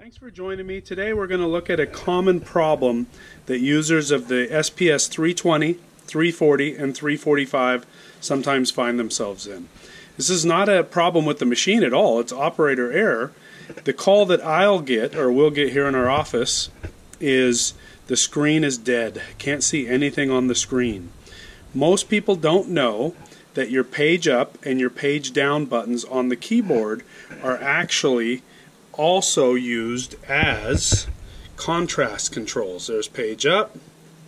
Thanks for joining me. Today we're going to look at a common problem that users of the SPS 320, 340, and 345 sometimes find themselves in. This is not a problem with the machine at all, it's operator error. The call that I'll get, or we'll get here in our office, is the screen is dead. Can't see anything on the screen. Most people don't know that your page up and your page down buttons on the keyboard are actually also used as contrast controls. There's page up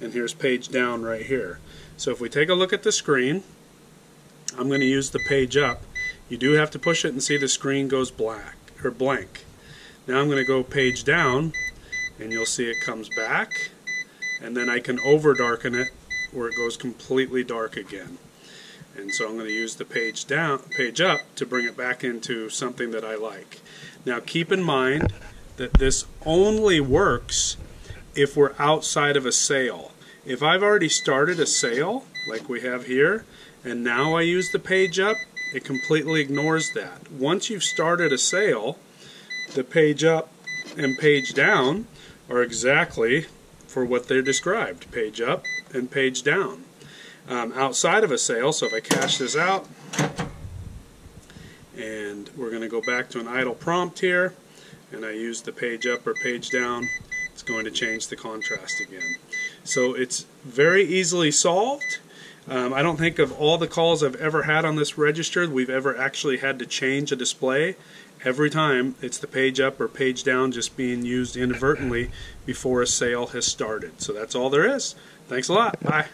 and here's page down right here. So if we take a look at the screen, I'm going to use the page up. You do have to push it and see the screen goes black or blank. Now I'm going to go page down and you'll see it comes back and then I can over darken it where it goes completely dark again. And so I'm going to use the page down, page up to bring it back into something that I like. Now keep in mind that this only works if we're outside of a sale. If I've already started a sale, like we have here, and now I use the page up, it completely ignores that. Once you've started a sale, the page up and page down are exactly for what they're described, page up and page down um, outside of a sale. So if I cash this out, and we're going to go back to an idle prompt here, and I use the page up or page down, it's going to change the contrast again. So it's very easily solved. Um, I don't think of all the calls I've ever had on this register we've ever actually had to change a display. Every time it's the page up or page down just being used inadvertently before a sale has started. So that's all there is. Thanks a lot. Bye.